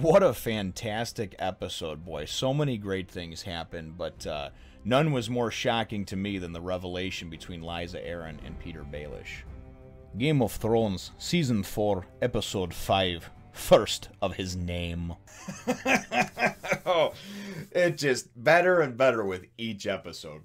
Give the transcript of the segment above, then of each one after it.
What a fantastic episode, boy. So many great things happened, but uh, none was more shocking to me than the revelation between Lysa Arryn and Petyr Baelish. Game of Thrones, Season 4, Episode 5. First of his name. oh, it just better and better with each episode.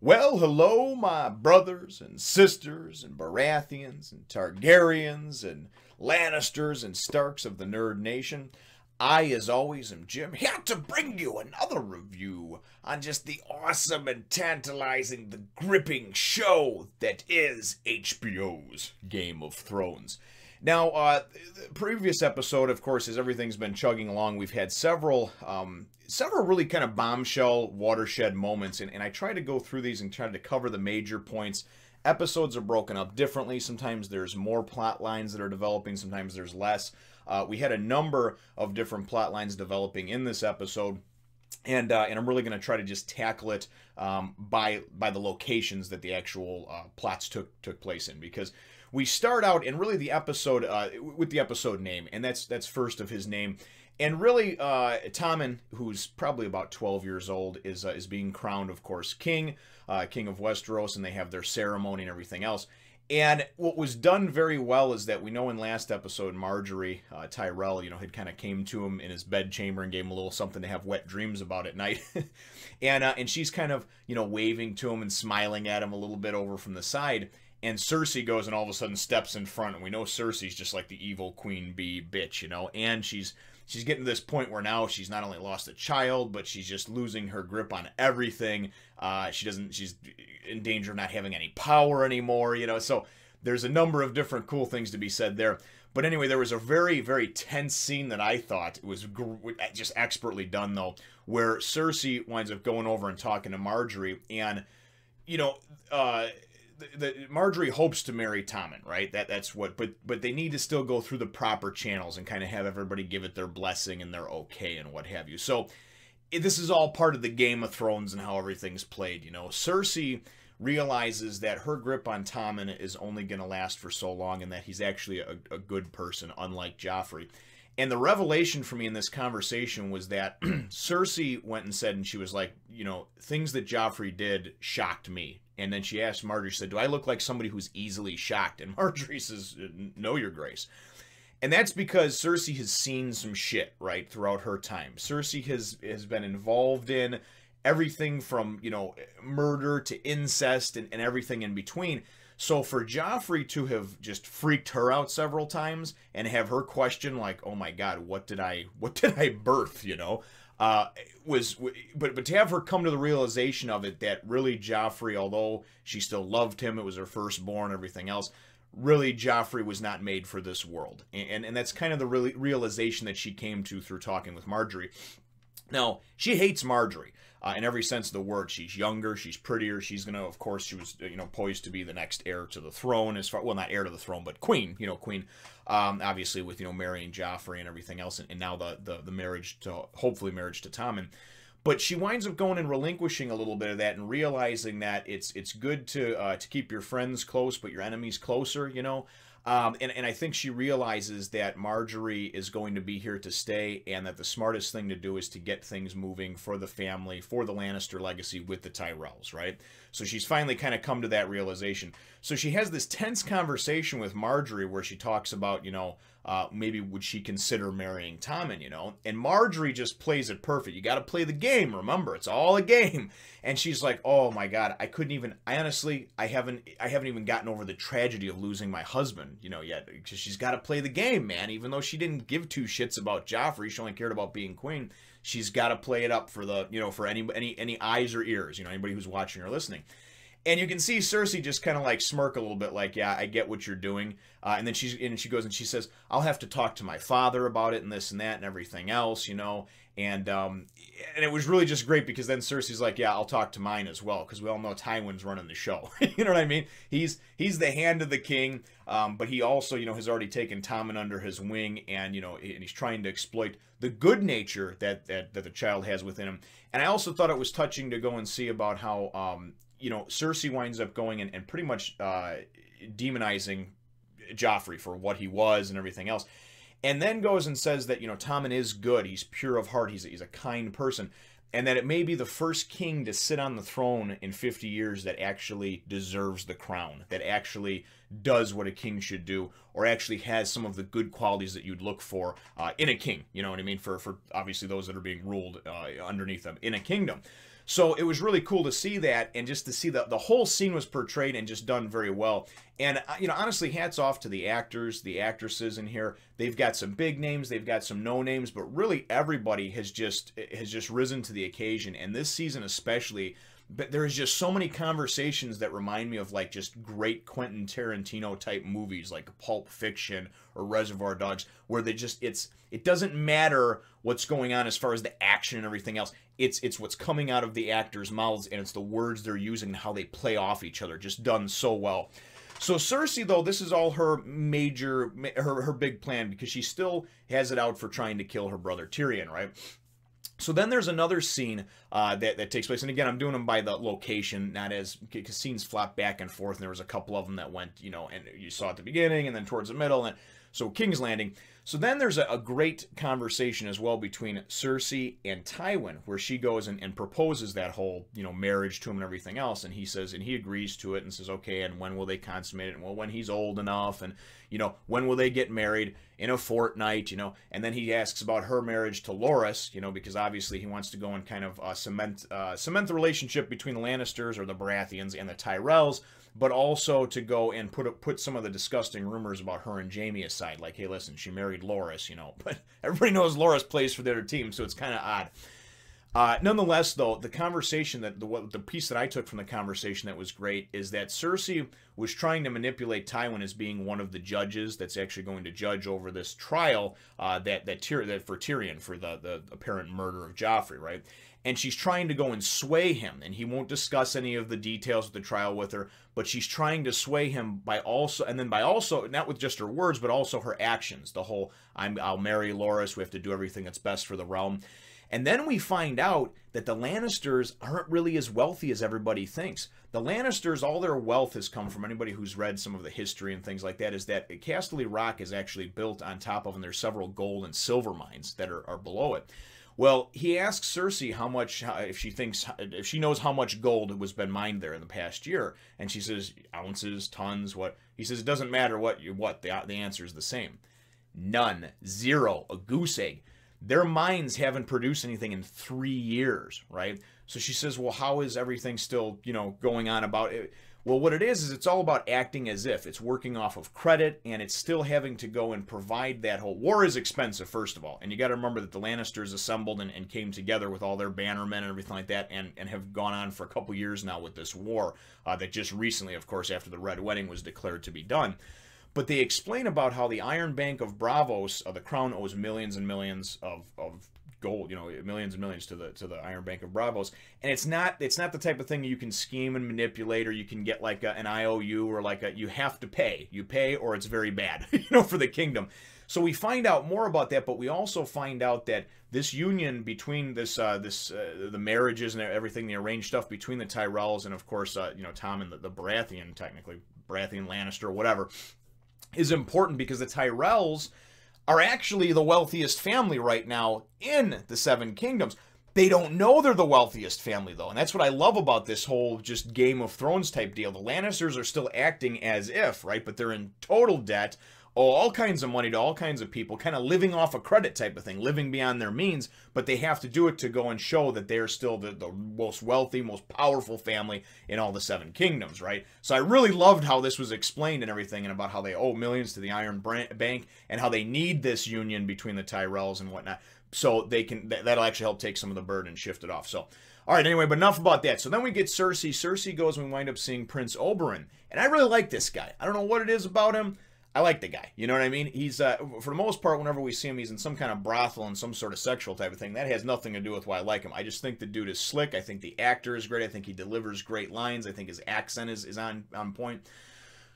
Well, hello, my brothers and sisters and Baratheons and Targaryens and Lannisters and Starks of the Nerd Nation. I, as always, am Jim, here to bring you another review on just the awesome and tantalizing, the gripping show that is HBO's Game of Thrones. Now, uh, the previous episode, of course, as everything's been chugging along, we've had several, um, several really kind of bombshell watershed moments, and, and I try to go through these and try to cover the major points. Episodes are broken up differently. Sometimes there's more plot lines that are developing, sometimes there's less. Uh, we had a number of different plot lines developing in this episode and uh, and I'm really going to try to just tackle it um, by by the locations that the actual uh, plots took took place in because we start out and really the episode uh, with the episode name and that's that's first of his name. And really uh, Tommen who's probably about 12 years old is uh, is being crowned of course king uh, king of Westeros and they have their ceremony and everything else and what was done very well is that we know in last episode, Margaery uh, Tyrell, you know, had kind of came to him in his bedchamber and gave him a little something to have wet dreams about at night, and uh, and she's kind of you know waving to him and smiling at him a little bit over from the side, and Cersei goes and all of a sudden steps in front, and we know Cersei's just like the evil queen bee bitch, you know, and she's she's getting to this point where now she's not only lost a child, but she's just losing her grip on everything. Uh, she doesn't. She's in danger of not having any power anymore. You know, so there's a number of different cool things to be said there. But anyway, there was a very, very tense scene that I thought was just expertly done, though, where Cersei winds up going over and talking to Margaery, and you know, uh, the, the, Margaery hopes to marry Tommen, right? That that's what, but but they need to still go through the proper channels and kind of have everybody give it their blessing and their okay and what have you. So this is all part of the Game of Thrones and how everything's played. You know, Cersei realizes that her grip on Tommen is only going to last for so long, and that he's actually a, a good person, unlike Joffrey. And the revelation for me in this conversation was that Cersei went and said, and she was like, you know, things that Joffrey did shocked me. And then she asked Margaery, she said, Do I look like somebody who's easily shocked? And Margaery says, No, Your Grace. And that's because Cersei has seen some shit, right, throughout her time. Cersei has has been involved in everything from, you know, murder to incest and, and everything in between. So for Joffrey to have just freaked her out several times and have her question like, "Oh my God, what did I, what did I birth?" You know, uh, was but but to have her come to the realization of it that really Joffrey, although she still loved him, it was her firstborn, everything else. Really, Joffrey was not made for this world, and and, and that's kind of the really realization that she came to through talking with Margaery. Now, she hates Margaery uh, in every sense of the word. She's younger, she's prettier. She's gonna, of course, she was you know poised to be the next heir to the throne. As far well, not heir to the throne, but queen. You know, queen. Um, obviously, with you know marrying Joffrey and everything else, and, and now the, the the marriage to hopefully marriage to Tommen. But she winds up going and relinquishing a little bit of that and realizing that it's it's good to uh, to keep your friends close, but your enemies closer. You know. Um, and, and I think she realizes that Margaery is going to be here to stay and that the smartest thing to do is to get things moving for the family, for the Lannister legacy with the Tyrells, right? So she's finally kind of come to that realization. So she has this tense conversation with Margaery where she talks about, you know, uh, maybe would she consider marrying Tommen, you know? And Margaery just plays it perfect. You got to play the game, remember, it's all a game. And she's like, "Oh my god, I couldn't even I honestly I haven't I haven't even gotten over the tragedy of losing my husband, you know, yet because she's got to play the game, man. Even though she didn't give two shits about Joffrey, she only cared about being queen. She's got to play it up for the, you know, for any any any eyes or ears, you know, anybody who's watching or listening." And you can see Cersei just kind of like smirk a little bit, like, "Yeah, I get what you're doing." Uh, and then she's and she goes and she says, "I'll have to talk to my father about it and this and that and everything else, you know." And um, and it was really just great because then Cersei's like, "Yeah, I'll talk to mine as well," because we all know Tywin's running the show. you know what I mean? He's he's the hand of the king, um, but he also, you know, has already taken Tommen under his wing, and you know, and he's trying to exploit the good nature that that that the child has within him. And I also thought it was touching to go and see about how um, you know, Cersei winds up going and, and pretty much uh, demonizing Joffrey for what he was and everything else. and then goes and says that you know Tommen is good. He's pure of heart. He's a, he's a kind person, and that it may be the first king to sit on the throne in 50 years that actually deserves the crown, that actually does what a king should do, or actually has some of the good qualities that you'd look for uh, in a king. You know what I mean? For for obviously those that are being ruled uh, underneath them in a kingdom. So it was really cool to see that and just to see that the whole scene was portrayed and just done very well. And, uh, you know, honestly, hats off to the actors, the actresses in here. They've got some big names, they've got some no names, but really everybody has just has just risen to the occasion. And this season especially, but there's just so many conversations that remind me of like just great Quentin Tarantino type movies like Pulp Fiction or Reservoir Dogs where they just it's it doesn't matter what's going on as far as the action and everything else it's it's what's coming out of the actors mouths and it's the words they're using and how they play off each other just done so well so Cersei, though, this is all her major, her her big plan because she still has it out for trying to kill her brother Tyrion, right? So then there's another scene uh, that, that takes place, and again, I'm doing them by the location, not as because scenes flop back and forth, and there was a couple of them that went, you know, and you saw at the beginning and then towards the middle, and so King's Landing. So then there's a, a great conversation as well between Cersei and Tywin, where she goes and, and proposes that whole, you know, marriage to him and everything else, and he says, and he agrees to it and says, okay, and when will they consummate it? And well, when he's old enough, and you know, when will they get married? In a fortnight, you know. And then he asks about her marriage to Loras, you know, because obviously he wants to go and kind of uh, cement uh, cement the relationship between the Lannisters or the Baratheons and the Tyrells, but also to go and put put some of the disgusting rumors about her and Jaime aside. Like, hey, listen, she married Loras, you know. But everybody knows Loras plays for the other team, so it's kind of odd. Uh, nonetheless, though, the conversation that the what, the piece that I took from the conversation that was great is that Cersei was trying to manipulate Tywin as being one of the judges that's actually going to judge over this trial uh, that that, Tyr- that for Tyrion for the the apparent murder of Joffrey, right? And she's trying to go and sway him, and he won't discuss any of the details of the trial with her, but she's trying to sway him by also, and then by also, not with just her words, but also her actions. The whole, I'm, I'll marry Loras, we have to do everything that's best for the realm. And then we find out that the Lannisters aren't really as wealthy as everybody thinks. The Lannisters, all their wealth has come from anybody who's read some of the history and things like that, is that Casterly Rock is actually built on top of, and there's several gold and silver mines that are, are below it. Well, he asks Cersei how much, if she thinks, if she knows how much gold it was been mined there in the past year, and she says ounces, tons, what? He says it doesn't matter what you what. The the answer is the same. None, zero, a goose egg their mines haven't produced anything in three years, right? So she says, well, how is everything still, you know, going on about it? Well, what it is, is it's all about acting as if. It's working off of credit, and it's still having to go and provide that whole... War is expensive, first of all. And you got to remember that the Lannisters assembled and, and, came together with all their bannermen and everything like that, and, and have gone on for a couple years now with this war uh, that just recently, of course, after the Red Wedding was declared to be done. But they explain about how the Iron Bank of Braavos, uh, the crown owes millions and millions of, of gold, you know, millions and millions to the to the Iron Bank of Braavos, and it's not it's not the type of thing you can scheme and manipulate, or you can get like a, an IOU or like a you have to pay, you pay or it's very bad, you know, for the kingdom. So we find out more about that, but we also find out that this union between this uh, this uh, the marriages and everything, the arranged stuff between the Tyrells and of course uh, you know Tommen the, the Baratheon, technically Baratheon Lannister, whatever is important because the Tyrells are actually the wealthiest family right now in the Seven Kingdoms. They don't know they're the wealthiest family, though. And that's what I love about this whole just Game of Thrones type deal. The Lannisters are still acting as if, right? But they're in total debt owe all kinds of money to all kinds of people, kind of living off a credit type of thing, living beyond their means, but they have to do it to go and show that they're still the, the most wealthy, most powerful family in all the seven kingdoms, right? So I really loved how this was explained and everything, and about how they owe millions to the Iron Bank, and how they need this union between the Tyrells and whatnot, so they can that'll actually help take some of the burden and shift it off. So. All right, anyway, but enough about that. So then we get Cersei. Cersei goes and we wind up seeing Prince Oberyn. And I really like this guy. I don't know what it is about him. I like the guy. You know what I mean? He's uh, for the most part, whenever we see him, he's in some kind of brothel and some sort of sexual type of thing. That has nothing to do with why I like him. I just think the dude is slick. I think the actor is great. I think he delivers great lines. I think his accent is, is on on point.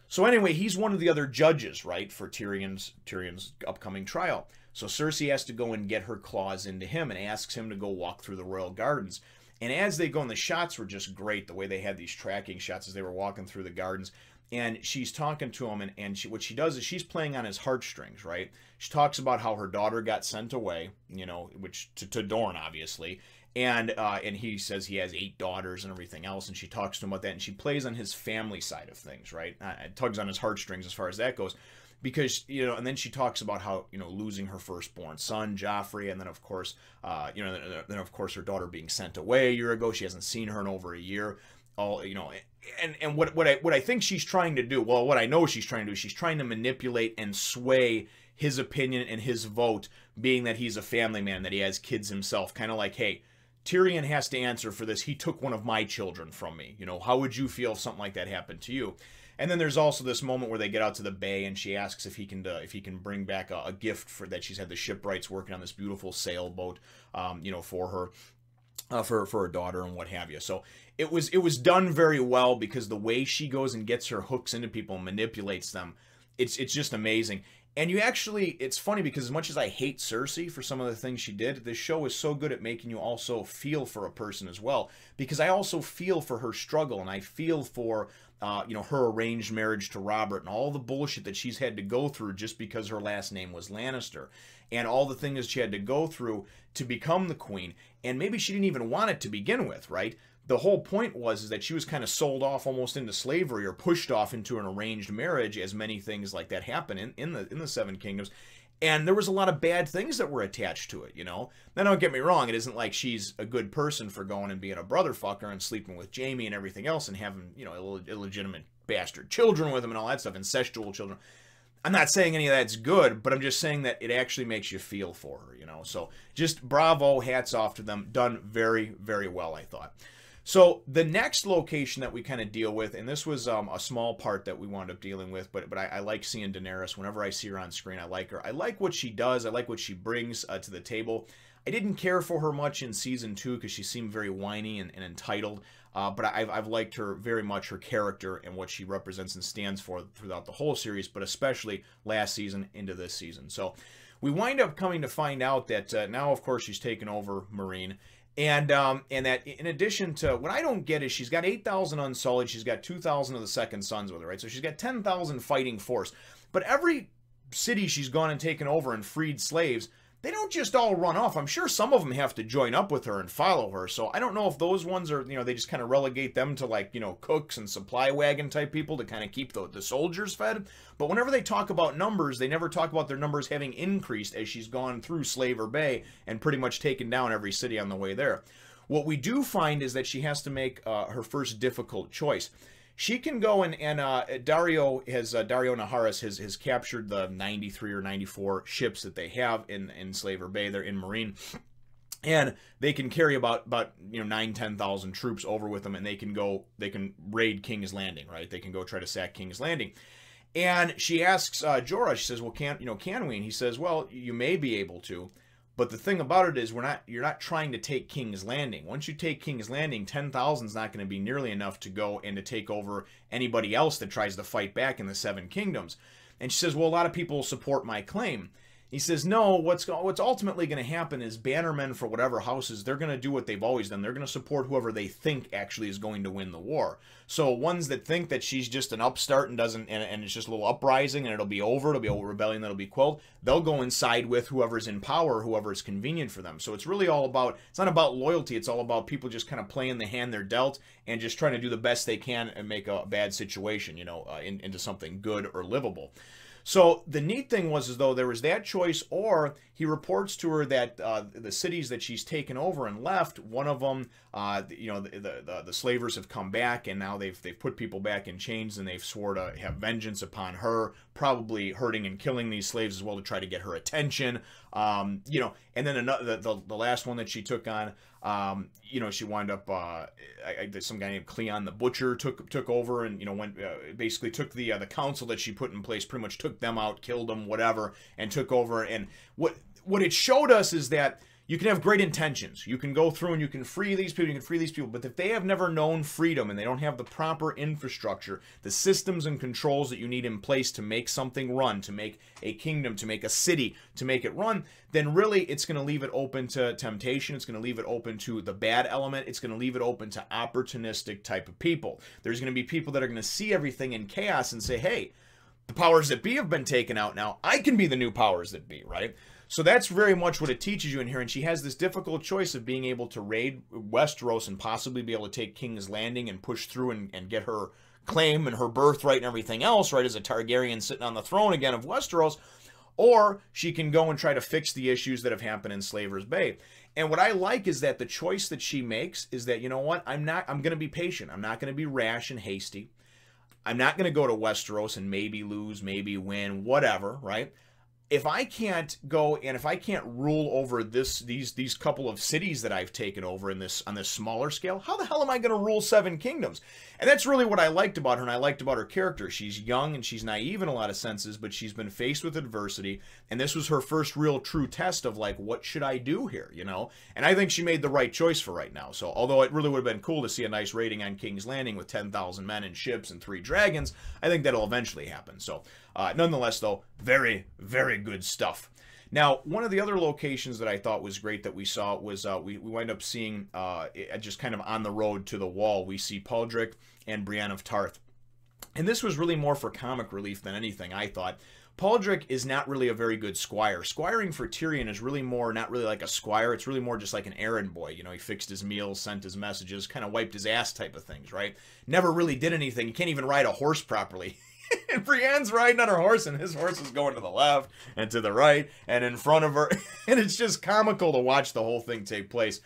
So anyway, he's one of the other judges, right, for Tyrion's Tyrion's upcoming trial. So Cersei has to go and get her claws into him and asks him to go walk through the royal gardens. And as they go, and the shots were just great, the way they had these tracking shots as they were walking through the gardens and she's talking to him and, and she, what she does is she's playing on his heartstrings right? She talks about how her daughter got sent away you know which to, to dorne obviously and uh, and he says he has eight daughters and everything else and she talks to him about that and she plays on his family side of things right? Uh, tugs on his heartstrings as far as that goes because you know and then she talks about how you know losing her firstborn son joffrey and then of course uh, you know then, then of course her daughter being sent away a year ago. She hasn't seen her in over a year all you know and and what what I what I think she's trying to do well what I know she's trying to do she's trying to manipulate and sway his opinion and his vote being that he's a family man that he has kids himself kind of like hey Tyrion has to answer for this. He took one of my children from me. You know how would you feel if something like that happened to you? And then there's also this moment where they get out to the bay and she asks if he can uh, if he can bring back a, a, gift for that she's had the shipwrights working on this beautiful sailboat um, you know for her uh, for for her daughter and what have you. So it was it was done very well because the way she goes and gets her hooks into people and manipulates them, it's it's just amazing. And you actually, it's funny because as much as I hate Cersei for some of the things she did, this show is so good at making you also feel for a person as well. Because I also feel for her struggle and I feel for, uh, you know, her arranged marriage to Robert and all the bullshit that she's had to go through just because her last name was Lannister. And all the things she had to go through to become the queen. And maybe she didn't even want it to begin with, right? the whole point was is that she was kind of sold off almost into slavery or pushed off into an arranged marriage as many things like that happen in, in the in the seven kingdoms and there was a lot of bad things that were attached to it you know now don't get me wrong it isn't like she's a good person for going and being a brother fucker and sleeping with jaime and everything else and having you know Ill- illegitimate bastard children with him and all that stuff incestual children I'm not saying any of that's good, but I'm just saying that it actually makes you feel for her, you know. So just bravo, hats off to them. Done very, very well, I thought. So the next location that we kind of deal with, and this was um, a small part that we wound up dealing with, but but I, I, like seeing Daenerys. Whenever I see her on screen, I like her. I like what she does. I like what she brings uh, to the table. I didn't care for her much in season two because she seemed very whiny and, and entitled. Uh, but I've, I've liked her very much, her character and what she represents and stands for throughout the whole series, but especially last season into this season. So we wind up coming to find out that uh, now, of course, she's taken over Meereen and um, and that in addition to what I don't get is she's got 8,000 unsullied, she's got 2,000 of the second sons with her, right? So she's got 10,000 fighting force. But every city she's gone and taken over and freed slaves, they don't just all run off. I'm sure some of them have to join up with her and follow her. So I don't know if those ones are, you know, they just kind of relegate them to like, you know, cooks and supply wagon type people to kind of keep the, the soldiers fed. But whenever they talk about numbers, they never talk about their numbers having increased as she's gone through Slaver Bay and pretty much taken down every city on the way there. What we do find is that she has to make uh, her first difficult choice she can go and and uh, Daario has uh, Daario Naharis has has captured the 93 or 94 ships that they have in in Slaver Bay. They're in Meereen. And they can carry about about you know nine ten thousand troops over with them, and they can go they can raid King's Landing, right? They can go try to sack King's Landing. And she asks uh, Jorah, she says, "Well, can't you know can we?" And he says, "Well, you may be able to." But the thing about it is, we're not. You're not trying to take King's Landing. Once you take King's Landing, ten thousand is not going to be nearly enough to go and to take over anybody else that tries to fight back in the Seven Kingdoms. And she says, "Well, a lot of people support my claim." He says, no, what's what's ultimately going to happen is bannermen for whatever houses, they're going to do what they've always done. They're going to support whoever they think actually is going to win the war. So ones that think that she's just an upstart and doesn't, and, and it's just a little uprising and it'll be over, it'll be a rebellion that'll be quelled, they'll go and side with whoever's in power, whoever is convenient for them. So it's really all about, it's not about loyalty, it's all about people just kind of playing the hand they're dealt and just trying to do the best they can and make a bad situation, you know, uh, in, into something good or livable. So the neat thing was as though there was that choice, or he reports to her that uh, the cities that she's taken over and left, one of them, uh, you know, the, the, the, slavers have come back and now they've they've put people back in chains and they've swore to have vengeance upon her, probably hurting and killing these slaves as well to try to get her attention. Um, you know, and then another the, the, the last one that she took on, um, you know, she wound up uh, I, I, some guy named Cleon the Butcher took took over and you know went uh, basically took the uh, the council that she put in place, pretty much took them out, killed them, whatever, and took over. And what what it showed us is that you can have great intentions. You can go through and you can free these people, you can free these people, but if they have never known freedom and they don't have the proper infrastructure, the systems and controls that you need in place to make something run, to make a kingdom, to make a city, to make it run, then really it's going to leave it open to temptation. It's going to leave it open to the bad element. It's going to leave it open to opportunistic type of people. There's going to be people that are going to see everything in chaos and say, hey, the powers that be have been taken out now. I can be the new powers that be, right? So that's very much what it teaches you in here. And she has this difficult choice of being able to raid Westeros and possibly be able to take King's Landing and push through and, and get her claim and her birthright and everything else, right, as a Targaryen sitting on the throne again of Westeros. Or she can go and try to fix the issues that have happened in Slaver's Bay. And what I like is that the choice that she makes is that, you know what, I'm not, I'm going to be patient. I'm not going to be rash and hasty. I'm not going to go to Westeros and maybe lose, maybe win, whatever, right? If I can't go and if I can't rule over this these these couple of cities that I've taken over in this on this smaller scale, how the hell am I going to rule seven kingdoms? And that's really what I liked about her and I liked about her character. She's young and she's naive in a lot of senses, but she's been faced with adversity and this was her first real true test of like what should I do here, you know? And I think she made the right choice for right now. So, although it really would have been cool to see a nice rating on King's Landing with 10,000 men and ships and three dragons, I think that'll eventually happen. So, uh, nonetheless, though, very, very good stuff. Now, one of the other locations that I thought was great that we saw was uh, we, we wind up seeing uh, just kind of on the road to the wall, we see Podrick and Brienne of Tarth. And this was really more for comic relief than anything, I thought. Podrick is not really a very good squire. Squiring for Tyrion is really more, not really like a squire. It's really more just like an errand boy. You know, he fixed his meals, sent his messages, kind of wiped his ass type of things, right? Never really did anything. You can't even ride a horse properly. and Brienne's riding on her horse, and his horse is going to the left and to the right and in front of her. and it's just comical to watch the whole thing take place.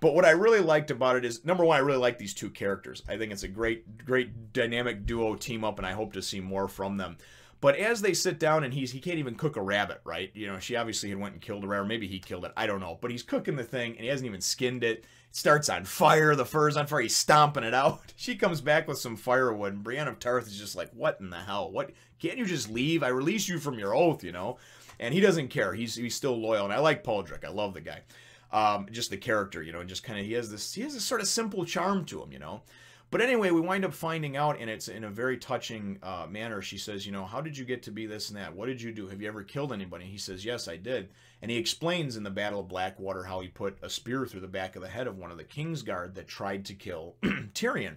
But what I really liked about it is number one, I really like these two characters. I think it's a great, great dynamic duo team up, and I hope to see more from them. But as they sit down and he's he can't even cook a rabbit, right? You know, she obviously had went and killed a rabbit. Maybe he killed it. I don't know. But he's cooking the thing and he hasn't even skinned it. It starts on fire. The fur's on fire. He's stomping it out. She comes back with some firewood, and Brienne of Tarth is just like, "What in the hell? What? Can't you just leave? I release you from your oath, you know." And he doesn't care. He's he's still loyal, and I like Podrick. I love the guy. Um, just the character, you know, and just kind of he has this he has this sort of simple charm to him, you know. But anyway, we wind up finding out, and it's in a very touching uh, manner. She says, You know, how did you get to be this and that? What did you do? Have you ever killed anybody? He says, Yes, I did. And he explains in the Battle of Blackwater how he put a spear through the back of the head of one of the King's Guard that tried to kill Tyrion.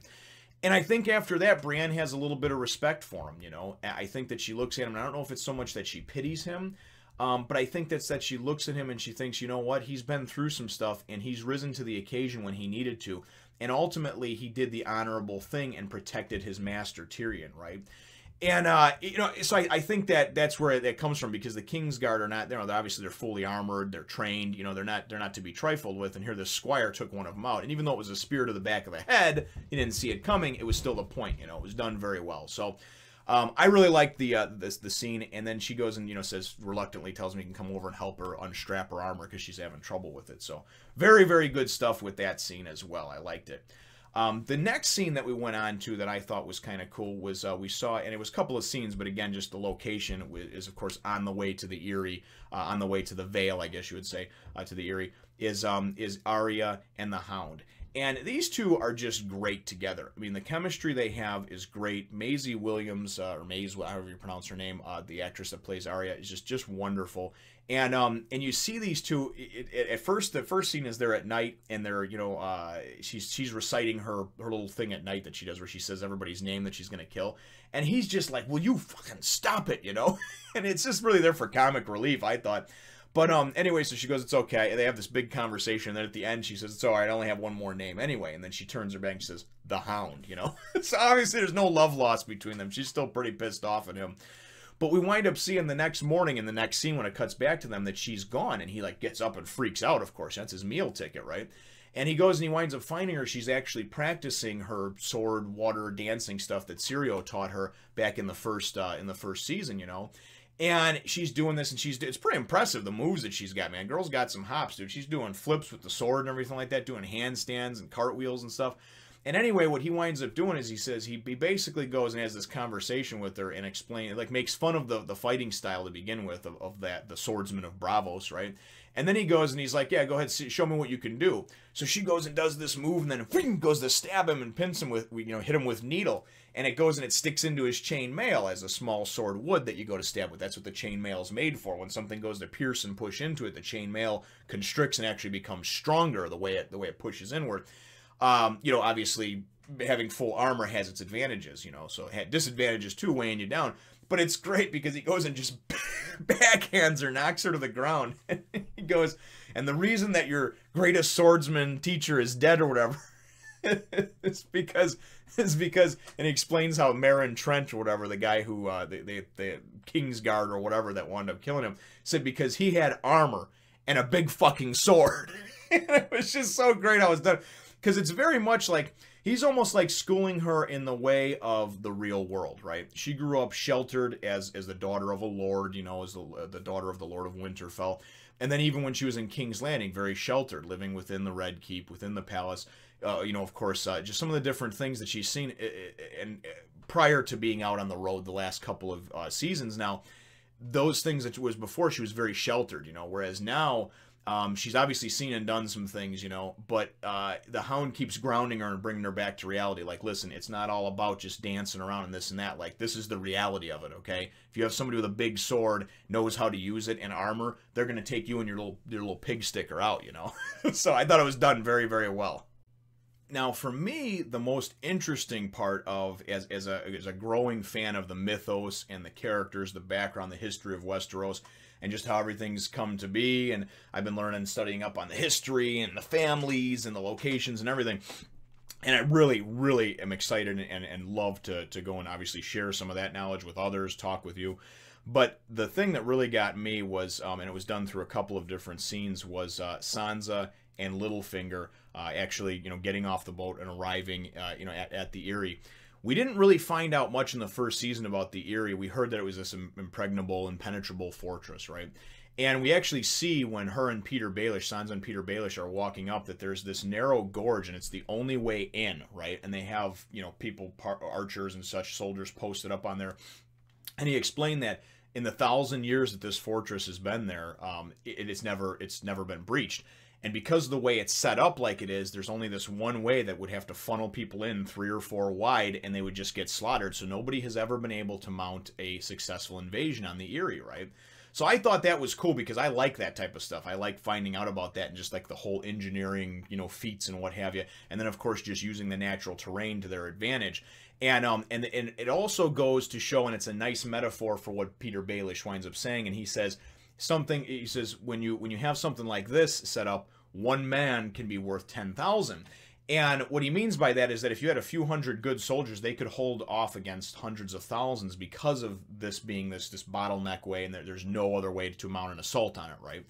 And I think after that, Brienne has a little bit of respect for him, you know. I think that she looks at him, and I don't know if it's so much that she pities him, um, but I think that's that she looks at him and she thinks, you know what, he's been through some stuff and he's risen to the occasion when he needed to. And ultimately, he did the honorable thing and protected his master Tyrion, right? And uh, you know, so I, I, think that that's where that comes from because the Kingsguard are not, you know, they're obviously they're fully armored, they're trained, you know, they're not they're not to be trifled with. And here, the squire took one of them out, and even though it was a spear to the back of the head, he didn't see it coming. It was still the point, you know, it was done very well. So um, I really like the uh, this the scene, and then she goes and you know says reluctantly tells me he can come over and help her unstrap her armor because she's having trouble with it. So very very good stuff with that scene as well. I liked it. Um, the next scene that we went on to that I thought was kind of cool was uh, we saw, and it was a couple of scenes, but again, just the location is of course on the way to the Eyrie, uh, on the way to the Vale, I guess you would say, uh, to the Eyrie, is um, is Arya and the Hound. And these two are just great together. I mean, the chemistry they have is great. Maisie Williams, uh, or Maze, however you pronounce her name, uh, the actress that plays Arya, is just just wonderful. And um, and you see these two. It, it, at first, the first scene is there at night, and they're you know uh, she's she's reciting her her little thing at night that she does, where she says everybody's name that she's gonna kill, and he's just like, "Will you fucking stop it?" You know, and it's just really there for comic relief. I thought. But um, anyway, so she goes, "It's okay." And they have this big conversation. And then at the end, she says, "It's all right. I only have one more name anyway." And then she turns her back and she says, "The Hound." You know, so obviously there's no love lost between them. She's still pretty pissed off at him. But we wind up seeing the next morning in the next scene when it cuts back to them that she's gone, and he like gets up and freaks out. Of course, that's his meal ticket, right? And he goes and he winds up finding her. She's actually practicing her sword, water, dancing stuff that Syrio taught her back in the first uh, in the first season, you know. And she's doing this, and she's it's pretty impressive the moves that she's got, man. Girl's got some hops, dude. She's doing flips with the sword and everything like that, doing handstands and cartwheels and stuff. And anyway, what he winds up doing is he says he, he basically goes and has this conversation with her and explain like makes fun of the the fighting style to begin with of, of that the swordsman of Braavos, right? And then he goes and he's like, "Yeah, go ahead, see, show me what you can do." So she goes and does this move, and then goes to stab him and pins him with, you know, hit him with needle, and it goes and it sticks into his chain mail as a small sword would that you go to stab with. That's what the chain mail is made for. When something goes to pierce and push into it, the chain mail constricts and actually becomes stronger the way it the way it pushes inward. Um, you know, obviously having full armor has its advantages, you know, so it had disadvantages too, weighing you down. But it's great because he goes and just backhands her, knocks her to the ground. he goes, and the reason that your greatest swordsman teacher is dead or whatever is because it's because and he explains how Meryn Trench or whatever the guy who uh, the, the the Kingsguard or whatever that wound up killing him said because he had armor and a big fucking sword. and it was just so great I was done because it's very much like he's almost like schooling her in the way of the real world, right? She grew up sheltered as as the daughter of a lord, you know, as the the daughter of the Lord of Winterfell. And then even when she was in King's Landing, very sheltered, living within the Red Keep, within the palace. Uh, you know, of course, uh, just some of the different things that she's seen, and prior to being out on the road the last couple of uh, seasons now, those things that was before she was very sheltered. You know, whereas now um, she's obviously seen and done some things, you know, but uh, the hound keeps grounding her and bringing her back to reality. Like, listen, it's not all about just dancing around and this and that. Like, this is the reality of it, okay? If you have somebody with a big sword, knows how to use it, and armor, they're going to take you and your little your little pig sticker out, you know? so I thought it was done very, very well. Now, for me, the most interesting part of as, as a as a growing fan of the mythos and the characters, the background, the history of Westeros and just how everything's come to be. And I've been learning, studying up on the history and the families and the locations and everything. And I really, really am excited and, and love to, to go and obviously share some of that knowledge with others, talk with you. But the thing that really got me was, um, and it was done through a couple of different scenes, was uh, Sansa and Littlefinger uh, actually, you know, getting off the boat and arriving, uh, you know, at, at the Eyrie. We didn't really find out much in the first season about the Eyrie. We heard that it was this impregnable, impenetrable fortress, right? And we actually see when her and Petyr Baelish, Sansa and Petyr Baelish, are walking up that there's this narrow gorge and it's the only way in, right? And they have, you know, people, archers and such, soldiers posted up on there. And he explained that in the thousand years that this fortress has been there, um, it, it's never it's never been breached. And because of the way it's set up like it is, there's only this one way that would have to funnel people in three or four wide and they would just get slaughtered. So nobody has ever been able to mount a successful invasion on the Eyrie, right? So I thought that was cool because I like that type of stuff. I like finding out about that and just like the whole engineering, you know, feats and what have you. And then of course just using the natural terrain to their advantage. And um and and it also goes to show and it's a nice metaphor for what Petyr Baelish winds up saying and he says something he says when you when you have something like this set up one man can be worth 10,000 and what he means by that is that if you had a few hundred good soldiers they could hold off against hundreds of thousands because of this being this this bottleneck way and there, there's no other way to mount an assault on it right?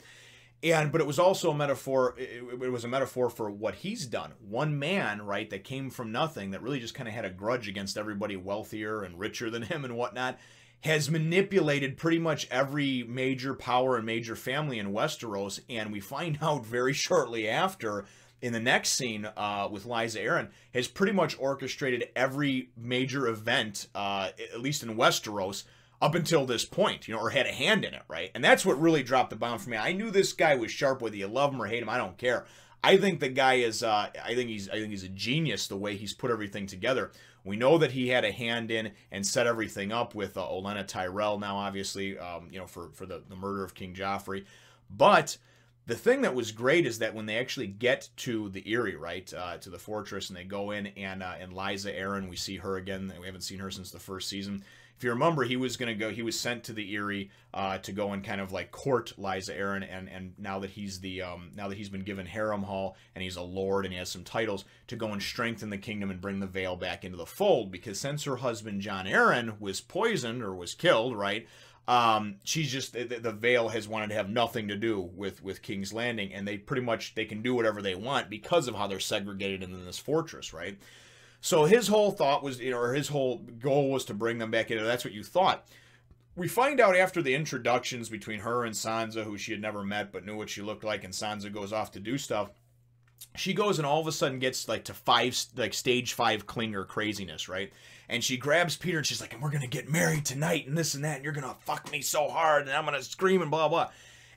And but it was also a metaphor it, it was a metaphor for what he's done. One man right that came from nothing that really just kind of had a grudge against everybody wealthier and richer than him and whatnot has manipulated pretty much every major power and major family in Westeros, and we find out very shortly after in the next scene uh, with Lysa Arryn has pretty much orchestrated every major event, uh, at least in Westeros, up until this point, you know, or had a hand in it, right? And that's what really dropped the bomb for me. I knew this guy was sharp, whether you love him or hate him, I don't care. I think the guy is, uh, I think he's, I think he's a genius the way he's put everything together. We know that he had a hand in and set everything up with uh, Olenna Tyrell now, obviously, um, you know, for, for the, the murder of King Joffrey. But the thing that was great is that when they actually get to the Eyrie, right, uh, to the fortress, and they go in, and uh, and Lysa Arryn, we see her again. We haven't seen her since the first season if you remember, he was going to go. He was sent to the Eyrie uh, to go and kind of like court Lysa Arryn, and and now that he's the um, now that he's been given Harrenhal and he's a lord and he has some titles to go and strengthen the kingdom and bring the Vale back into the fold. Because since her husband Jon Arryn was poisoned or was killed, right? Um, she's just the, the Vale has wanted to have nothing to do with with King's Landing, and they pretty much they can do whatever they want because of how they're segregated in this fortress, right? So his whole thought was, you know, or his whole goal was to bring them back in. That's what you thought. We find out after the introductions between her and Sansa, who she had never met but knew what she looked like, and Sansa goes off to do stuff. She goes and all of a sudden gets like to five, like stage five clinger craziness, right? And she grabs Petyr and she's like, "And we're gonna get married tonight, and this and that, and you're gonna fuck me so hard, and I'm gonna scream and blah blah."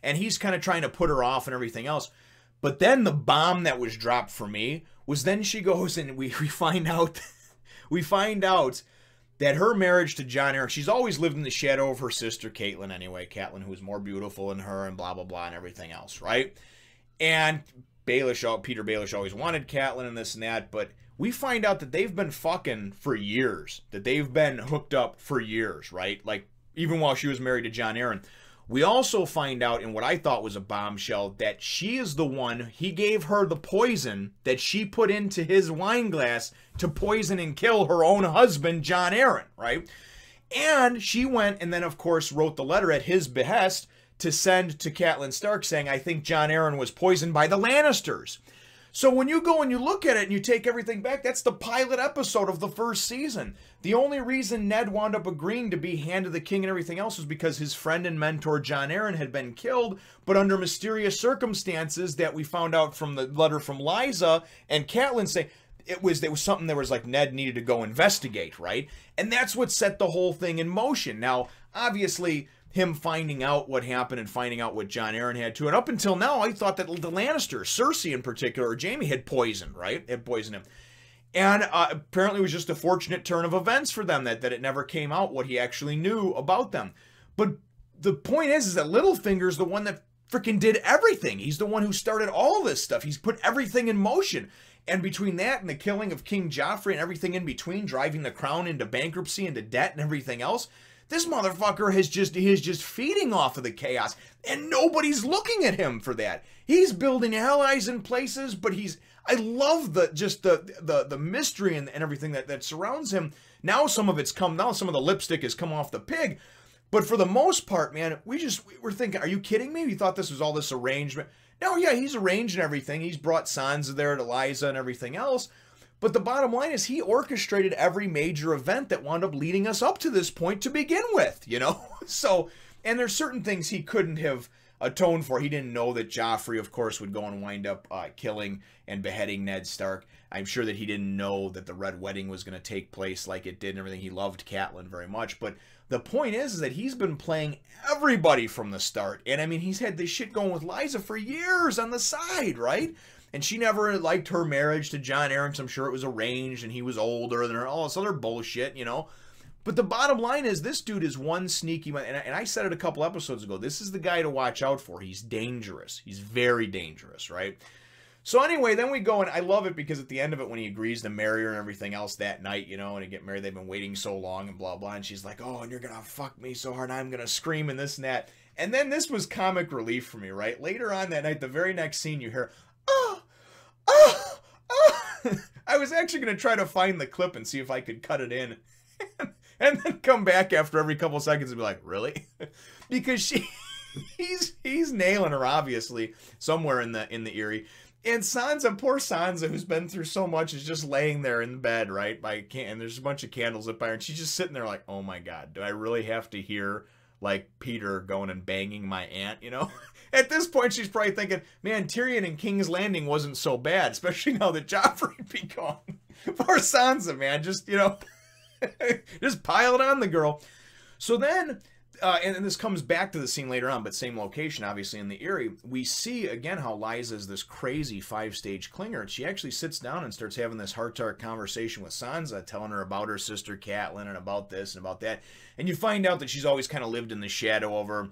and he's kind of trying to put her off and everything else. But then the bomb that was dropped for me was then she goes and we, we find out we find out that her marriage to Jon Arryn, she's always lived in the shadow of her sister Catelyn anyway, Catelyn who's more beautiful than her and blah blah blah and everything else, right? And Baelish, Petyr Baelish always wanted Catelyn and this and that, but we find out that they've been fucking for years, that they've been hooked up for years, right? Like even while she was married to Jon Arryn. We also find out in what I thought was a bombshell that she is the one, he gave her the poison that she put into his wine glass to poison and kill her own husband, Jon Arryn, right? And she went and then, of course, wrote the letter at his behest to send to Catelyn Stark saying, I think Jon Arryn was poisoned by the Lannisters. So when you go and you look at it and you take everything back, that's the pilot episode of the first season. The only reason Ned wound up agreeing to be Hand of the King and everything else was because his friend and mentor Jon Arryn had been killed, but under mysterious circumstances that we found out from the letter from Lysa and Catelyn say it was it was something that was like Ned needed to go investigate, right? And that's what set the whole thing in motion. Now, obviously, him finding out what happened and finding out what Jon Arryn had to. And up until now, I thought that the Lannisters, Cersei in particular, or Jaime, had poisoned, right? Had poisoned him. And uh, apparently it was just a fortunate turn of events for them that, that it never came out what he actually knew about them. But the point is, is that Littlefinger's the one that freaking did everything. He's the one who started all this stuff. He's put everything in motion. And between that and the killing of King Joffrey and everything in between, driving the crown into bankruptcy, into debt and everything else, this motherfucker has just he is just feeding off of the chaos, and nobody's looking at him for that. He's building allies in places, but he's I love the just the the the mystery and, and everything that that surrounds him. Now some of it's come now some of the lipstick has come off the pig. But for the most part, man, we just we were thinking, are you kidding me? We thought this was all this arrangement. No, yeah, he's arranging everything. He's brought Sansa there to Lysa and everything else. But the bottom line is he orchestrated every major event that wound up leading us up to this point to begin with, you know? So, and there's certain things he couldn't have atoned for. He didn't know that Joffrey, of course, would go and wind up uh, killing and beheading Ned Stark. I'm sure that he didn't know that the Red Wedding was going to take place like it did and everything. He loved Catelyn very much. But the point is, is that he's been playing everybody from the start. And I mean, he's had this shit going with Lysa for years on the side, right? And she never liked her marriage to Jon Arryn. I'm sure it was arranged and he was older than her. All this other bullshit, you know. But the bottom line is, this dude is one sneaky. man. And I said it a couple episodes ago. This is the guy to watch out for. He's dangerous. He's very dangerous, right? So anyway, then we go and I love it because at the end of it, when he agrees to marry her and everything else that night, you know, and to get married, they've been waiting so long and blah blah. And she's like, "Oh, and you're gonna fuck me so hard, I'm gonna scream and this and that." And then this was comic relief for me, right? Later on that night, the very next scene, you hear, "Oh, oh, oh. I was actually going to try to find the clip and see if I could cut it in. and then come back after every couple seconds and be like, "Really?" because she he's he's nailing her obviously somewhere in the in the Eyrie. And Sansa, poor Sansa, who's been through so much, is just laying there in the bed, right? By can and there's a bunch of candles up by her, and she's just sitting there like, "Oh my god, do I really have to hear like Petyr going and banging my aunt?" You know? At this point, she's probably thinking, man, Tyrion in King's Landing wasn't so bad, especially now that Joffrey'd be gone. Poor Sansa, man, just, you know, just piled on the girl. So then, uh, and, and, this comes back to the scene later on, but same location, obviously, in the Eyrie. We see again how Lysa is this crazy five stage clinger. And she actually sits down and starts having this heart to heart conversation with Sansa, telling her about her sister Catelyn and about this and about that. And you find out that she's always kind of lived in the shadow of her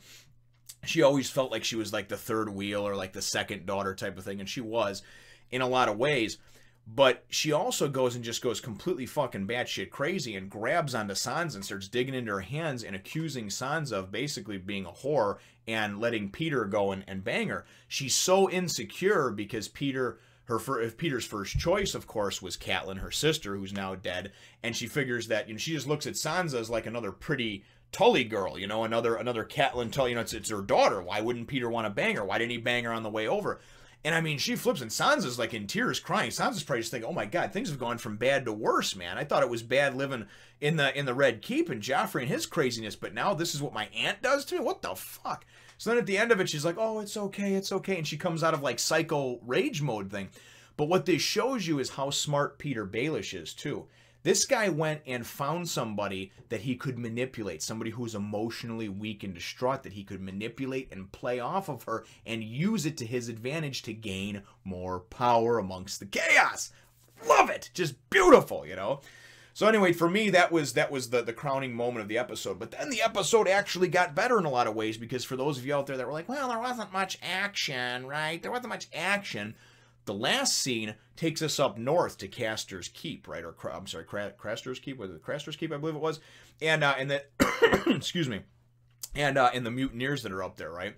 she always felt like she was like the third wheel or like the second daughter type of thing, and she was in a lot of ways. But she also goes and just goes completely fucking batshit crazy and grabs onto Sansa and starts digging into her hands and accusing Sansa of basically being a whore and letting Petyr go and, and bang her. She's so insecure because Petyr her if Petyr's first choice, of course, was Catelyn, her sister, who's now dead, and she figures that you know she just looks at Sansa as like another pretty Tully girl, you know, another another Catelyn Tully, you know, it's, it's her daughter. Why wouldn't Petyr want to bang her? Why didn't he bang her on the way over? And I mean, she flips, and Sansa's like in tears, crying. Sansa's probably just thinking, "Oh my God, things have gone from bad to worse, man. I thought it was bad living in the in the Red Keep and Joffrey and his craziness, but now this is what my aunt does to me. What the fuck?" So then at the end of it, she's like, "Oh, it's okay, it's okay," and she comes out of like psycho rage mode thing. But what this shows you is how smart Petyr Baelish is too This guy went and found somebody that he could manipulate, somebody who's emotionally weak and distraught that he could manipulate and play off of her and use it to his advantage to gain more power amongst the chaos. Love it. Just beautiful, you know. So anyway, for me, that was that was the, the crowning moment of the episode. But then the episode actually got better in a lot of ways because for those of you out there that were like, well, there wasn't much action, right? There wasn't much action. The last scene takes us up north to Castor's Keep, right? Or I'm sorry, Craster's Keep, was it Craster's Keep? I believe it was. And uh, and that, excuse me, and uh, and the mutineers that are up there, right?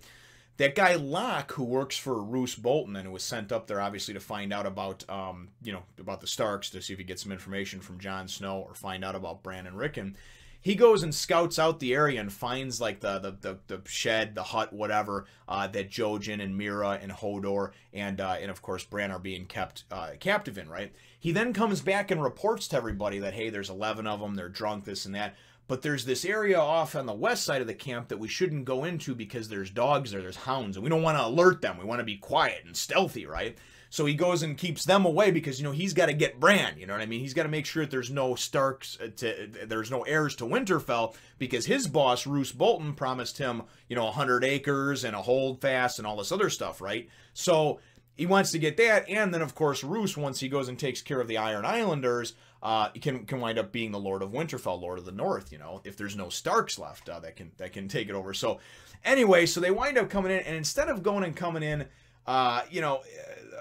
That guy Locke, who works for Roose Bolton and who was sent up there obviously to find out about, um, you know, about the Starks to see if he gets some information from Jon Snow or find out about Bran and Rickon. He goes and scouts out the area and finds like the the, the, the shed, the hut, whatever uh, that Jojen and Meera and Hodor and uh, and of course Bran are being kept uh, captive in. Right. He then comes back and reports to everybody that hey, there's eleven of them. They're drunk, this and that. But there's this area off on the west side of the camp that we shouldn't go into because there's dogs there, there's hounds, and we don't want to alert them. We want to be quiet and stealthy, right? So he goes and keeps them away because you know he's got to get Bran. You know what I mean? He's got to make sure that there's no Starks, uh, to, there's no heirs to Winterfell because his boss Roose Bolton promised him you know hundred acres and a holdfast and all this other stuff, right? So he wants to get that, and then of course Roose, once he goes and takes care of the Iron Islanders, uh, can can wind up being the Lord of Winterfell, Lord of the North. You know, if there's no Starks left uh, that can that can take it over. So anyway, so they wind up coming in, and instead of going and coming in, uh, you know,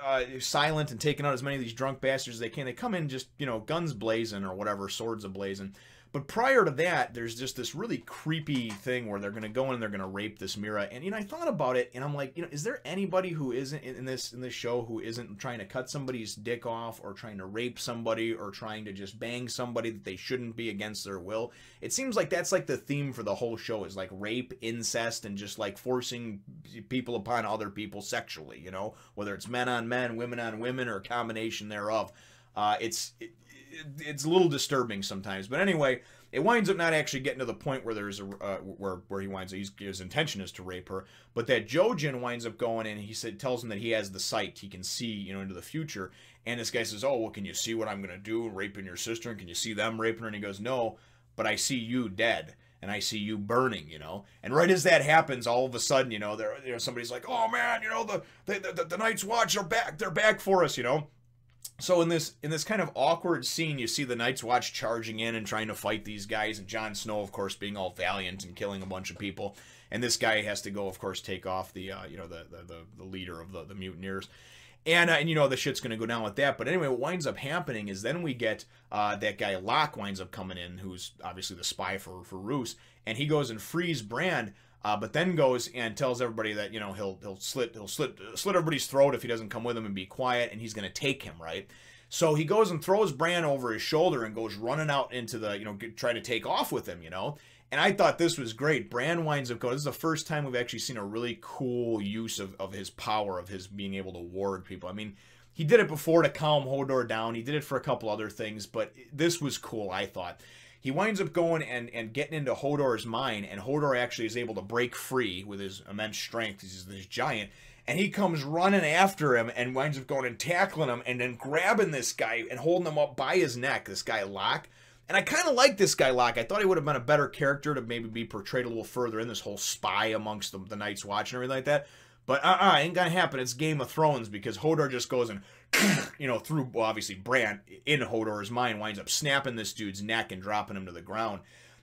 uh, silent and taking out as many of these drunk bastards as they can, they come in just you know guns blazing or whatever, swords ablazing. But prior to that, there's just this really creepy thing where they're going to go in and they're going to rape this Meera. And you know, I thought about it, and I'm like, you know, is there anybody who isn't in this in this show who isn't trying to cut somebody's dick off or trying to rape somebody or trying to just bang somebody that they shouldn't be against their will? It seems like that's like the theme for the whole show is like rape, incest, and just like forcing people upon other people sexually. You know, whether it's men on men, women on women, or a combination thereof. Uh, it's it, it's a little disturbing sometimes. But anyway, it winds up not actually getting to the point where there's a uh, where where he winds up, his intention is to rape her, but that Jojen winds up going and he said tells him that he has the sight, he can see you know into the future. And this guy says, "Oh, well, can you see what I'm gonna do, raping your sister? And can you see them raping her?" And he goes, "No, but I see you dead." and I see you burning, you know. And right as that happens, all of a sudden, you know, there, you know, somebody's like, "Oh man, you know, the the, the, the Night's Watch are back. They're back for us," you know so in this in this kind of awkward scene, you see the Night's Watch charging in and trying to fight these guys, and Jon Snow, of course, being all valiant and killing a bunch of people. And this guy has to go, of course, take off the uh, you know the, the the, leader of the the mutineers. And, uh, and you know the shit's gonna go down with that. But anyway, what winds up happening is then we get uh, that guy Locke winds up coming in, who's obviously the spy for for Roose, and he goes and frees Bran uh, but then goes and tells everybody that you know he'll he'll slit he'll slit slit everybody's throat if he doesn't come with him and be quiet, and he's going to take him right. So he goes and throws Bran over his shoulder and goes running out into the you know try to take off with him, you know. And I thought this was great. Bran winds up going. This is the first time we've actually seen a really cool use of, of his power, of his being able to ward people. I mean, he did it before to calm Hodor down. He did it for a couple other things, but this was cool, I thought he winds up going and, and getting into Hodor's mind, and Hodor actually is able to break free with his immense strength. He's this giant. And he comes running after him and winds up going and tackling him and then grabbing this guy and holding him up by his neck, this guy Locke. And I kind of like this guy Locke. I thought he would have been a better character to maybe be portrayed a little further in this whole spy amongst the, the Night's Watch and everything like that. But uh-uh, ain't gonna happen. It's Game of Thrones because Hodor just goes and, you know, through, well, obviously Bran in Hodor's mind winds up snapping this dude's neck and dropping him to the ground.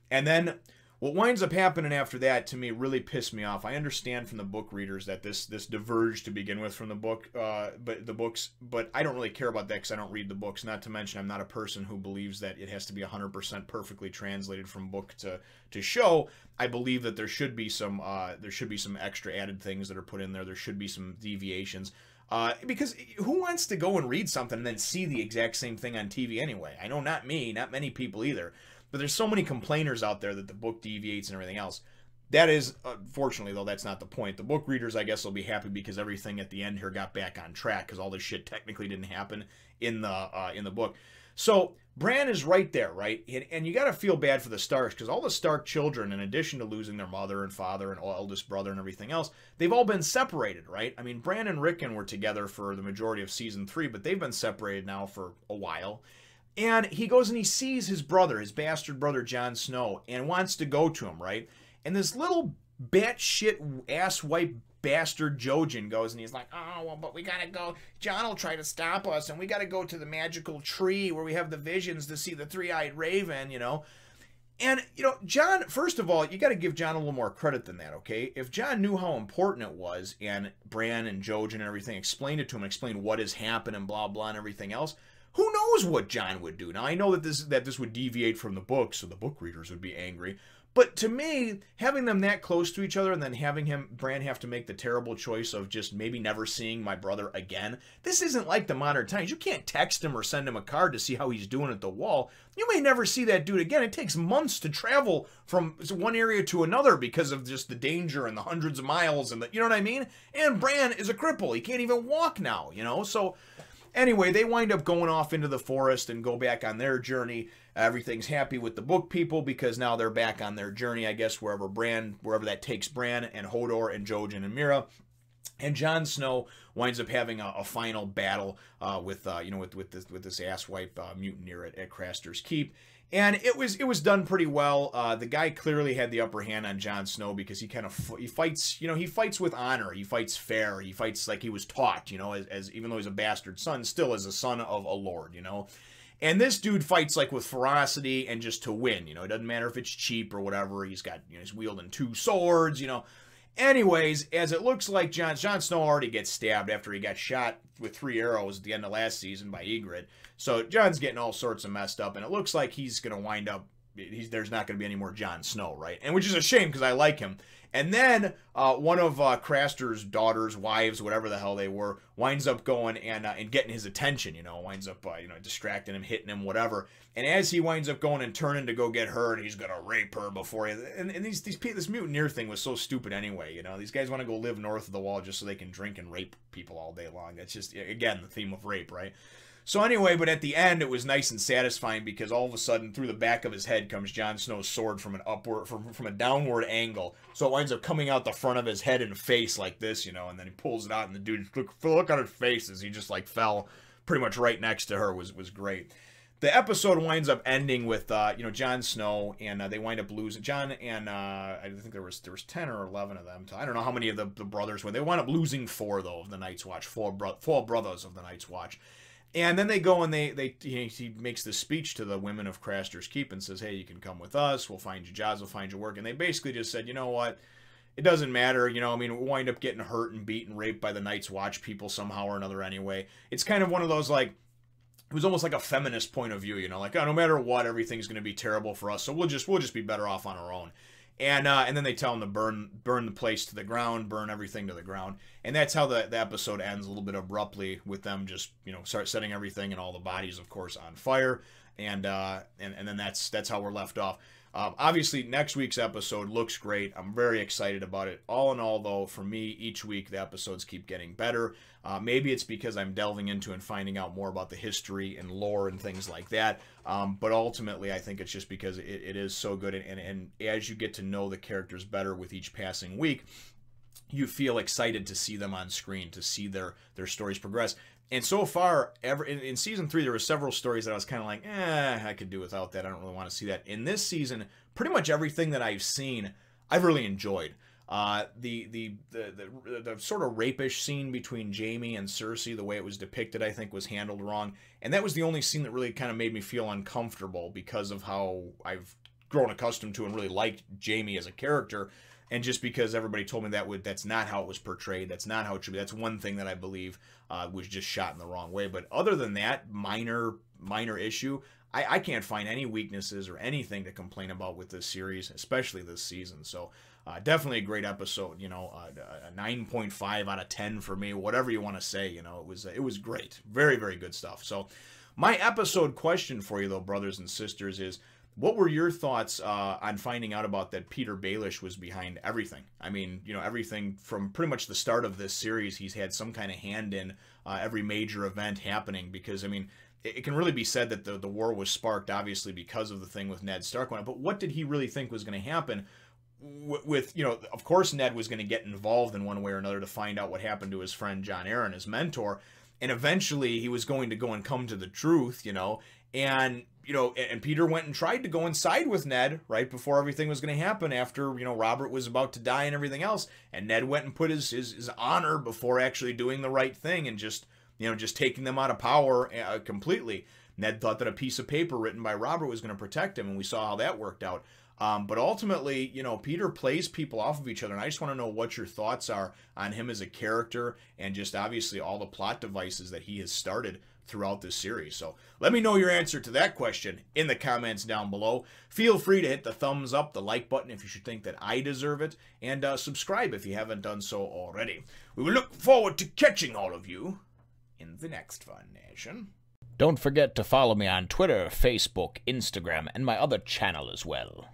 And then what winds up happening after that to me really pissed me off. I understand from the book readers that this this diverged to begin with from the book, uh, but the books, but I don't really care about that because I don't read the books. Not to mention, I'm not a person who believes that it has to be 100% perfectly translated from book to to show. I believe that there should be some uh, there should be some extra added things that are put in there. There should be some deviations. Uh, because who wants to go and read something and then see the exact same thing on TV anyway? I know not me, not many people either. But there's so many complainers out there that the book deviates and everything else. That is, unfortunately, though, that's not the point. The book readers, I guess, will be happy because everything at the end here got back on track because all this shit technically didn't happen in the uh, in the book. So Bran is right there, right? And, and you got to feel bad for the Starks because all the Stark children, in addition to losing their mother and father and eldest brother and everything else, they've all been separated, right? I mean, Bran and Rickon were together for the majority of season three, but they've been separated now for a while. And he goes and he sees his brother, his bastard brother Jon Snow, and wants to go to him, right? And this little batshit ass white bastard Jojen goes and he's like, oh, well, but we gotta go. Jon will try to stop us, and we gotta go to the magical tree where we have the visions to see the three eyed raven, you know. And, you know, Jon, first of all, you got to give Jon a little more credit than that, okay? If Jon knew how important it was, and Bran and Jojen and everything explained it to him, explained what has happened and blah, blah, and everything else, who knows what Jon would do? Now, I know that this that this would deviate from the book, so the book readers would be angry. But to me, having them that close to each other and then having him, Bran, have to make the terrible choice of just maybe never seeing my brother again, this isn't like the modern times. You can't text him or send him a card to see how he's doing at the wall. You may never see that dude again. It takes months to travel from one area to another because of just the danger and the hundreds of miles and the, you know what I mean? And Bran is a cripple. He can't even walk now, you know? So Anyway, they wind up going off into the forest and go back on their journey. Everything's happy with the book people because now they're back on their journey, I guess, wherever Bran, wherever that takes Bran and Hodor and Jojen and Meera. And Jon Snow winds up having a, a final battle uh, with, uh, you know, with with this with this asswipe uh, mutineer at, at Craster's Keep, and it was it was done pretty well. Uh, the guy clearly had the upper hand on Jon Snow because he kind of he fights, you know, he fights with honor, he fights fair, he fights like he was taught, you know, as, as even though he's a bastard son, still as a son of a lord, you know. And this dude fights like with ferocity and just to win, you know. It doesn't matter if it's cheap or whatever. He's got, you know, he's wielding two swords, you know. Anyways, as it looks like Jon Jon Snow already gets stabbed after he got shot with three arrows at the end of last season by Ygritte. So Jon's getting all sorts of messed up, and it looks like he's going to wind up. There's not going to be any more Jon Snow, right? And which is a shame because I like him. And then uh, one of uh, Craster's daughters, wives, whatever the hell they were, winds up going and uh, and getting his attention. You know, winds up uh, you know distracting him, hitting him, whatever. And as he winds up going and turning to go get her, and he's gonna rape her before he. And, and these these this mutineer thing was so stupid anyway. You know, these guys want to go live north of the wall just so they can drink and rape people all day long. That's just again the theme of rape, right? So anyway, but at the end it was nice and satisfying because all of a sudden through the back of his head comes Jon Snow's sword from an upward from from a downward angle. So it winds up coming out the front of his head and face like this, you know, and then he pulls it out and the dude look look on his face as he just like fell pretty much right next to her was was great. The episode winds up ending with uh, you know Jon Snow and uh, they wind up losing Jon and uh, I think there was there was ten or eleven of them. I don't know how many of the, the brothers were. They wind up losing four though of the Night's Watch, four bro- four brothers of the Night's Watch and then they go and they they he, makes this speech to the women of Craster's Keep and says, "Hey, you can come with us. We'll find you jobs. We'll find you work." And they basically just said, "You know what? It doesn't matter. You know, I mean, we wind up getting hurt and beaten, raped by the Night's Watch people somehow or another. Anyway, it's kind of one of those like." It was almost like a feminist point of view, you know, like oh, no matter what, everything's going to be terrible for us, so we'll just we'll just be better off on our own and uh, and then they tell him to burn burn the place to the ground, burn everything to the ground, and that's how the, the episode ends a little bit abruptly with them just you know start setting everything and all the bodies, of course, on fire, and uh, and and then that's that's how we're left off. Um, obviously, next week's episode looks great. I'm very excited about it. All in all, though, for me, each week the episodes keep getting better. Uh, maybe it's because I'm delving into and finding out more about the history and lore and things like that. Um, but ultimately, I think it's just because it, it is so good. And, and, and as you get to know the characters better with each passing week, you feel excited to see them on screen, to see their their stories progress. And so far, ever in, in, season three, there were several stories that I was kind of like, eh, I could do without that. I don't really want to see that. In this season, pretty much everything that I've seen, I've really enjoyed. Uh, the, the, the the the sort of rapish scene between Jaime and Cersei, the way it was depicted, I think was handled wrong, and that was the only scene that really kind of made me feel uncomfortable because of how I've grown accustomed to and really liked Jaime as a character and just because everybody told me that would that's not how it was portrayed. That's not how it should be. That's one thing that i believe uh, was just shot in the wrong way. But other than that minor minor issue I, I can't find any weaknesses or anything to complain about with this series especially this season. So uh, definitely a great episode you know uh, a 9.5 out of 10 for me whatever you want to say you know it was it was great. Very very good stuff. So my episode question for you though brothers and sisters is what were your thoughts uh, on finding out about that Petyr Baelish was behind everything? I mean, you know, everything from pretty much the start of this series, he's had some kind of hand in uh, every major event happening. Because I mean, it, it, can really be said that the the war was sparked obviously because of the thing with Ned Stark. But what did he really think was going to happen? with you know of course ned was going to get involved in one way or another to find out what happened to his friend Jon Arryn his mentor and eventually he was going to go and come to the truth, you know, and you know, and Petyr went and tried to go inside with Ned right before everything was going to happen after, you know, Robert was about to die and everything else. And Ned went and put his, his, his honor before actually doing the right thing and just, you know, just taking them out of power uh, completely. Ned thought that a piece of paper written by Robert was going to protect him, and we saw how that worked out. Um, but ultimately, you know, Petyr plays people off of each other, and I just want to know what your thoughts are on him as a character and just obviously all the plot devices that he has started throughout this series. So let me know your answer to that question in the comments down below. Feel free to hit the thumbs up, the like button if you should think that I deserve it, and uh, subscribe if you haven't done so already. We will look forward to catching all of you in the next Fun Nation. Don't forget to follow me on Twitter, Facebook, Instagram, and my other channel as well.